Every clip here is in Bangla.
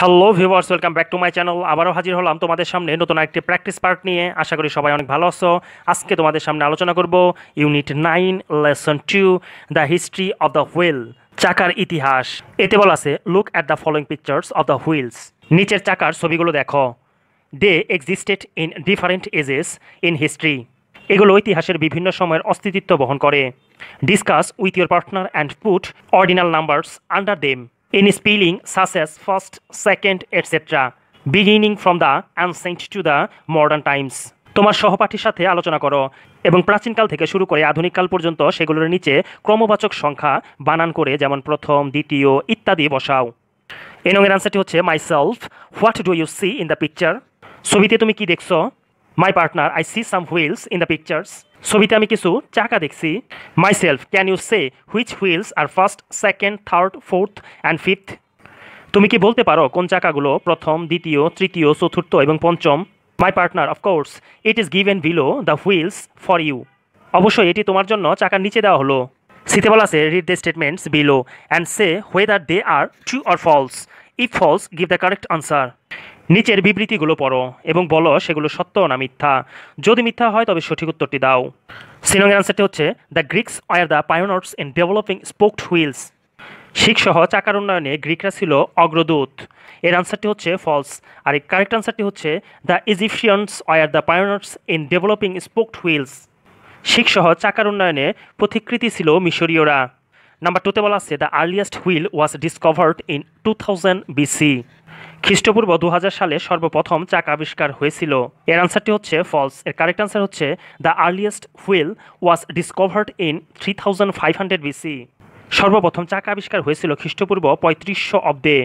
Hello viewers welcome back to my channel আবারও হাজির হলাম তোমাদের সামনে নতুন একটি প্র্যাকটিস পার্ট নিয়ে। আশা করি সবাই অনেক ভালো আছো। আজকে তোমাদের সামনে আলোচনা করব unit nine lesson two the history of the wheel চাকার ইতিহাস। এতে বলা আছে look at the following pictures of the wheels নিচের চাকার ছবিগুলো দেখো। They existed in different ages in history এগুলো ইতিহাসের বিভিন্ন সময়ের অস্তিত্ব বহন করে। Discuss with your partner and put ordinal numbers under them in spelling such as first, second, etc., beginning from the ancient to the modern times. তোমার সহপাঠীর সাথে আলোচনা করো এবং প্রাচীনকাল থেকে শুরু করে আধুনিককাল পর্যন্ত সেগুলোর নিচে ক্রমবাচক সংখ্যা বানান করে যেমন প্রথম দ্বিতীয় ইত্যাদি বসাও এই নঙের আনসারটি হচ্ছে myself what do you see in the picture ছবিতে তুমি কি দেখছ my partner I see some wheels in the pictures ছবিতে আমি কিছু চাকা দেখছি। Myself can you say which wheels are first second third fourth and fifth তুমি কি বলতে পারো কোন চাকাগুলো প্রথম, দ্বিতীয়, তৃতীয়, চতুর্থ এবং পঞ্চম? My partner of course it is given below the wheels for you অবশ্যই এটি তোমার জন্য চাকার নিচে দেওয়া হলো। সিতে বলা আছে read the statements below and say whether they are true or false if false give the correct answer নিচের বিবৃতিগুলো পড়ো এবং বলো সেগুলো সত্য না মিথ্যা। যদি মিথ্যা হয়, তবে সঠিক উত্তরটি দাও। সিলংয়ের আনসারটি হচ্ছে the Greeks are the pioneers in developing spoked wheels শিখসহ চাকার উন্নয়নে গ্রিকরা ছিল অগ্রদূত। এর আনসারটি হচ্ছে ফলস আর এই কারেক্ট আনসারটি হচ্ছে the Egyptians are the pioneers in developing spoked wheels শিখসহ চাকার উন্নয়নে প্রতিকৃতি ছিল মিশরীয়রা। নাম্বার টুতে বলা আছে the earliest wheel was discovered in two thousand BC খ্রিস্টপূর্ব দু হাজার সালে সর্বপ্রথম চাকা আবিষ্কার হয়েছিল। এর আনসারটি হচ্ছে ফলস এর কারেক্ট আনসার হচ্ছে the earliest wheel was discovered in three thousand five hundred BC সর্বপ্রথম চাকা আবিষ্কার হয়েছিল খ্রিস্টপূর্ব পঁয়ত্রিশশো অব্দে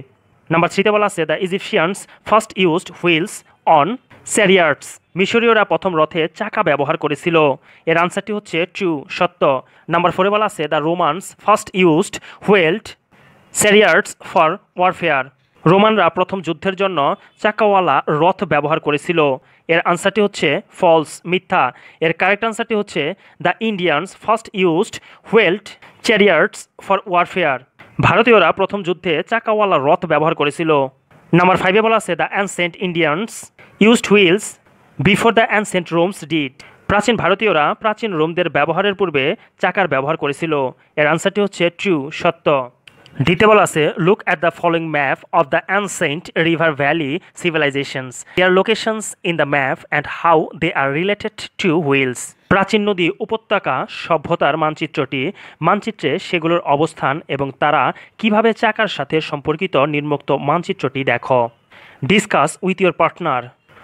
নাম্বার থ্রিতে বলা আছে the Egyptians first used wheels on chariots মিশরীয়রা প্রথম রথে চাকা ব্যবহার করেছিল। এর আনসারটি হচ্ছে ট্রু সত্য। নাম্বার ফোরে বলা আছে the Romans first used wheeled chariots for warfare রোমানরা প্রথম যুদ্ধের জন্য চাকাওয়ালা রথ ব্যবহার করেছিল। এর আনসারটি হচ্ছে ফলস মিথ্যা। এর কারেক্ট আনসারটি হচ্ছে the Indians first used wheeled chariots for warfare ভারতীয়রা প্রথম যুদ্ধে চাকাওয়ালা রথ ব্যবহার করেছিল। নাম্বার ফাইভে বলা আছে the ancient Indians used wheels before the ancient Romans did প্রাচীন ভারতীয়রা প্রাচীন রোমদের ব্যবহারের পূর্বে চাকার ব্যবহার করেছিল। এর আনসারটি হচ্ছে ট্রু সত্য। বলা আছে look at the following map of the ancient river valley civilisations their locations in the map and how they are related to wheels প্রাচীন নদী উপত্যকা সভ্যতার মানচিত্রটি, মানচিত্রে সেগুলোর অবস্থান এবং তারা কীভাবে চাকার সাথে সম্পর্কিত নির্মুক্ত মানচিত্রটি দেখো। ডিসকাস উইথ ইউর পার্টনার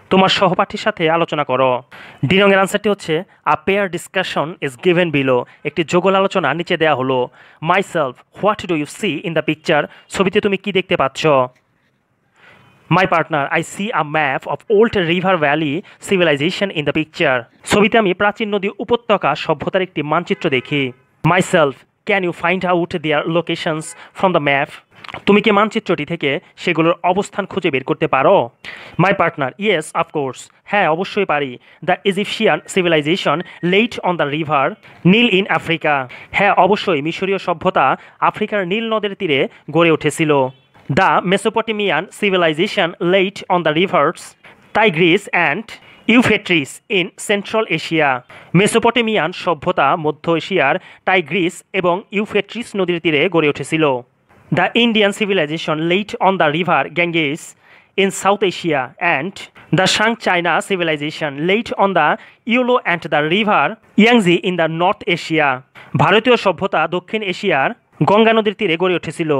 তোমার সহপাঠীর সাথে আলোচনা করো। ডিরঙের আনসারটি হচ্ছে a pair discussion is given below একটি যোগল আলোচনা নিচে দেওয়া হলো। Myself what do you see in the picture ছবিতে তুমি কি দেখতে পাচ্ছ? My partner I see a map of old river valley civilisation in the picture ছবিতে আমি প্রাচীন নদী উপত্যকা সভ্যতার একটি মানচিত্র দেখি। Myself can you find out their locations from the map তুমি কি মানচিত্রটি থেকে সেগুলোর অবস্থান খুঁজে বের করতে পারো? মাই পার্টনার ইয়েস অফকোর্স হ্যাঁ অবশ্যই পারি। The Egyptian civilisation lay on the river Nile in Africa হ্যাঁ অবশ্যই, মিশরীয় সভ্যতা আফ্রিকার নীল নদের তীরে গড়ে উঠেছিল। The Mesopotamian civilisation lay on the rivers Tigris and Euphrates in central Asia Mesopotamian সভ্যতা মধ্য এশিয়ার টাইগ্রিস এবং ইউফেট্রিস নদীর তীরে গড়ে উঠেছিল। The Indian civilization laid on the river Ganges in South Asia and the Shang China civilization laid on the Yolo and the river Yangtze in the North Asia. ভারতীয় সভ্যতা দক্ষিণ এশিয়ার গঙ্গা নদীর তীরে গড়ে উঠেছিল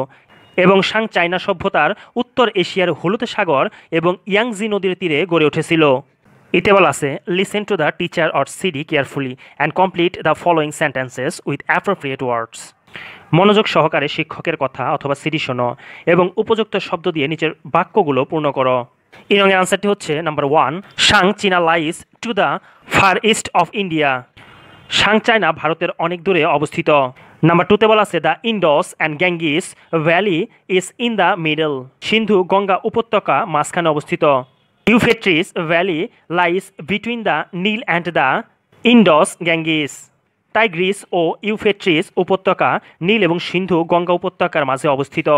এবং সাং চাইনা সভ্যতার উত্তর এশিয়ার হলুদ সাগর এবং ইয়াংজি নদীর তীরে গড়ে উঠেছিল এতে বলা আছে listen to the teacher or CD carefully and complete the following sentences with appropriate words মনোযোগ সহকারে শিক্ষকের কথা অথবা সিডি শোনো এবং উপযুক্ত শব্দ দিয়ে নিচের বাক্যগুলো পূর্ণ করো। ইরঙের আনসারটি হচ্ছে number one Tsang China lies to the far east of India. Tsang China ভারতের অনেক দূরে অবস্থিত। নাম্বার টুতে বলা আছে, the Indus and Ganges valley is in the middle. Sindhu Ganga উপত্যকা মাঝখানে অবস্থিত। Euphrates valley lies between the Nile and the Indus Ganges Tigris O Euphrates উপত্যকা, নীল এবং সিন্ধু গঙ্গা উপত্যকার মাঝে অবস্থিত।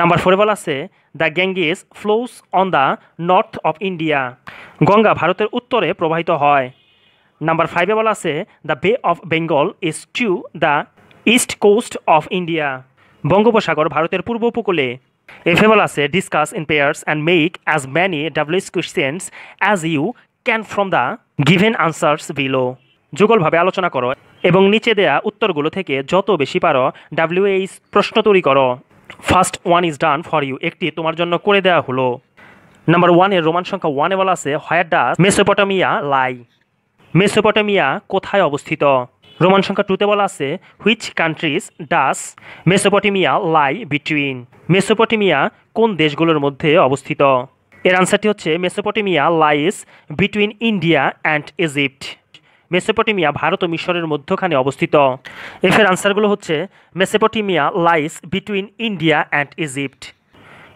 নাম্বার ফোরে বলা আছে, the Ganges flows on the north of India. Ganga ভারতের উত্তরে প্রবাহিত হয়। নাম্বার ফাইভে বলা আছে, the bay of Bengal is to the east coast of India. বঙ্গোপসাগর ভারতের পূর্ব উপকূলে। এফে বলা আছে discuss in pairs and make as many WH questions as you can from the given answers below যুগলভাবে আলোচনা করো। এবং নিচে দেয়া উত্তরগুলো থেকে যত বেশি পারো ডাব্লিউএইচ প্রশ্ন তৈরি করো। First one is done for you একটি তোমার জন্য করে দেওয়া হলো। নাম্বার ওয়ানের রোমান সংখ্যা ওয়ানে বলা আছে হোয়ার ডাস মেসোপটামিয়া লাই মেসোপটামিয়া কোথায় অবস্থিত? রোমান সংখ্যা টুতে বলা আছে which countries does Mesopotamia lie between Mesopotamia কোন দেশগুলোর মধ্যে অবস্থিত? এর আনসারটি হচ্ছে Mesopotamia lies between India and Egypt Mesopotamia Bharat ও মিশরের মধ্যখানে অবস্থিত। এফের আনসারগুলো হচ্ছে Mesopotamia, lies, between India and Egypt.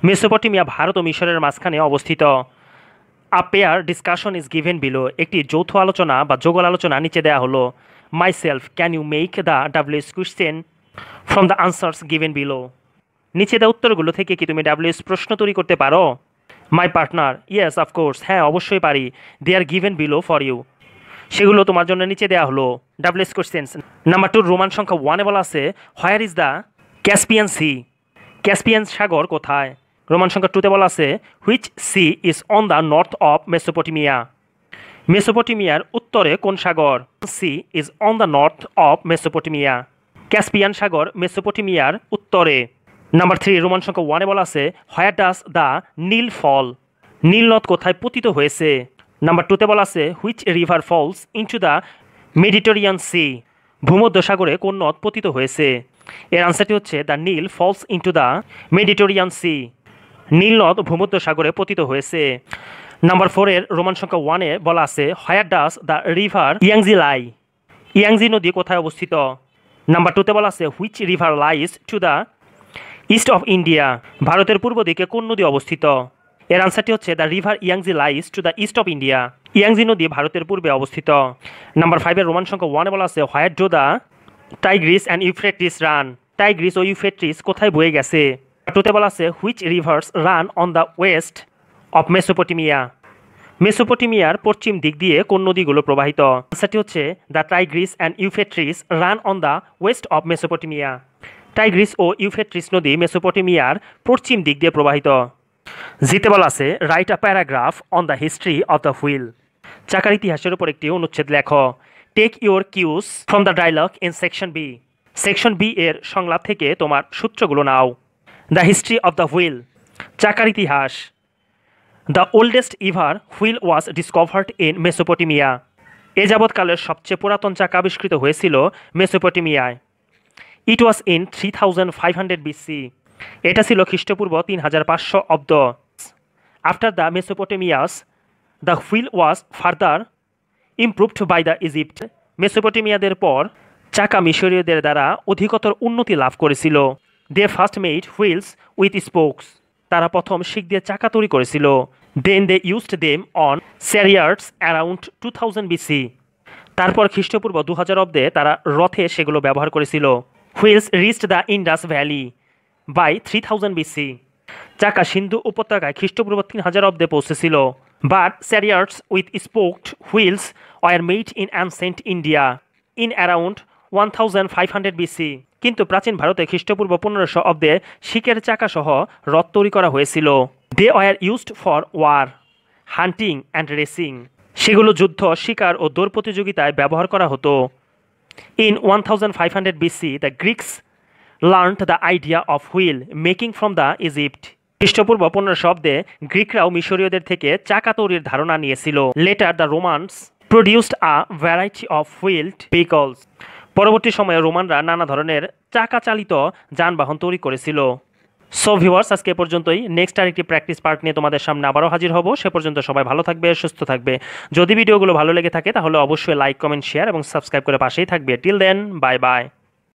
Mesopotamia Bharat ও মিশরের মাঝখানে অবস্থিত। A pair discussion is given below. একটি যৌথ আলোচনা বা যোগল আলোচনা নিচে দেওয়া হলো। Myself can you make the WH question from the answers given below. নিচে দেওয়া উত্তরগুলো থেকে কি তুমি ডাব্লিউএস প্রশ্ন তৈরি করতে পারো? মাই পার্টনার, ইয়েস অফকোর্স হ্যাঁ অবশ্যই পারি। They are given below for you. সেগুলো তোমার জন্য নিচে দেওয়া হলো। WH questions number two Roman সংখ্যা ওয়ানে বলা আছে where is the Caspian sea Caspian সাগর কোথায়? রোমান সংখ্যা টুতে বলা আছে which sea is on the north of Mesopotamia মেসোপটিমিয়ার উত্তরে কোন সাগর? Sea is on the north of Mesopotamia Caspian সাগর মেসোপটিমিয়ার উত্তরে। নাম্বার থ্রি রোমান সংখ্যা ওয়ানে বলা আছে where does the Nile fall Nile নদ কোথায় পতিত হয়েছে? নাম্বার টুতে বলা আছে which river falls into the Mediterranean sea ভূমধ্যসাগরে কোন নদ পতিত হয়েছে? এর আনসারটি হচ্ছে the Nile falls into the Mediterranean sea Nile নদ ভূমধ্য সাগরে পতিত হয়েছে। নাম্বার ফোরের রোমান সংখ্যা ওয়ানে বলা আছে where does the river Yangtze lie Yangtze নদী কোথায় অবস্থিত? নাম্বার টুতে বলা আছে which river lies to the east of India ভারতের পূর্ব দিকে কোন নদী অবস্থিত? এর আনসারটি হচ্ছে the river Yangtze lies to the east of India Yangtze নদী ভারতের পূর্বে অবস্থিত। নাম্বার ফাইভের রোমান সংখ্যা ওয়ানে বলা আছে where do the Tigris and Euphrates run Tigris O Euphrates কোথায় বয়ে গেছে? টুতে বলা আছে which rivers run on the west of Mesopotamia মেসোপটিমিয়ার পশ্চিম দিক দিয়ে কোন নদীগুলো প্রবাহিত? আনসারটি হচ্ছে the Tigris and Euphrates run on the west of Mesopotamia Tigris O Euphrates নদী মেসোপটিমিয়ার পশ্চিম দিক দিয়ে প্রবাহিত। জিতে বলা আছে write a paragraph on the history of the wheel চাকার ইতিহাসের উপর একটি অনুচ্ছেদ লেখ। Take your cues from the dialogue in section B section B এর সংলাপ থেকে তোমার সূত্রগুলো নাও। The history of the wheel চাকার ইতিহাস। The oldest ever wheel was discovered in Mesopotamia এ যাবৎকালের সবচেয়ে পুরাতন চাকা আবিষ্কৃত হয়েছিল মেসোপটিমিয়ায়। It was in three thousand five hundred BC এটা ছিল খ্রিস্টপূর্ব তিন হাজার পাঁচশো অব্দ। After the Mesopotamians the wheel was further improved by the Egypt মেসোপটেমিয়াদের পর চাকা মিশরীয়দের দ্বারা অধিকতর উন্নতি লাভ করেছিল। They first made wheels with spokes তারা প্রথম শিখ দিয়ে চাকা তৈরি করেছিল। Then they used them on chariots around two thousand BC তারপর খ্রিস্টপূর্ব দু হাজার অব্দে তারা রথে সেগুলো ব্যবহার করেছিল। Wheels reached the Indus valley by three thousand BC চাকা সিন্ধু উপত্যকায় খ্রিস্টপূর্ব তিন হাজার অব্দে পৌঁছেছিল। But chariots with spoked wheels were made in ancient India in around one thousand five hundred BC কিন্তু প্রাচীন ভারতে খ্রিস্টপূর্ব পনেরোশো অব্দে শিকের চাকা সহ রথ তৈরি করা হয়েছিল। They were used for war hunting and racing সেগুলো যুদ্ধ, শিকার ও দৌড় প্রতিযোগিতায় ব্যবহার করা হতো। In one thousand five hundred BC the Greeks learn the idea of wheel making from the Egypt খ্রিস্টপূর্ব পনেরো শব্দে গ্রিকরাও মিশরীয়দের থেকে চাকা তৈরির ধারণা নিয়েছিল। Later the Romans produced a variety of wheeled vehicles পরবর্তী সময়ে রোমানরা নানা ধরনের চাকা চালিত যানবাহন তৈরি করেছিল। সো ভিউয়ার্স আজকে পর্যন্তই। নেক্সট আরেকটি প্র্যাকটিস পার্ট নিয়ে তোমাদের সামনে আবারও হাজির হব। সে পর্যন্ত সবাই ভালো থাকবে, সুস্থ থাকবে। যদি ভিডিওগুলো ভালো লেগে থাকে, তাহলে অবশ্যই লাইক কমেন্ট শেয়ার এবং সাবস্ক্রাইব করে পাশেই থাকবে। Till then bye bye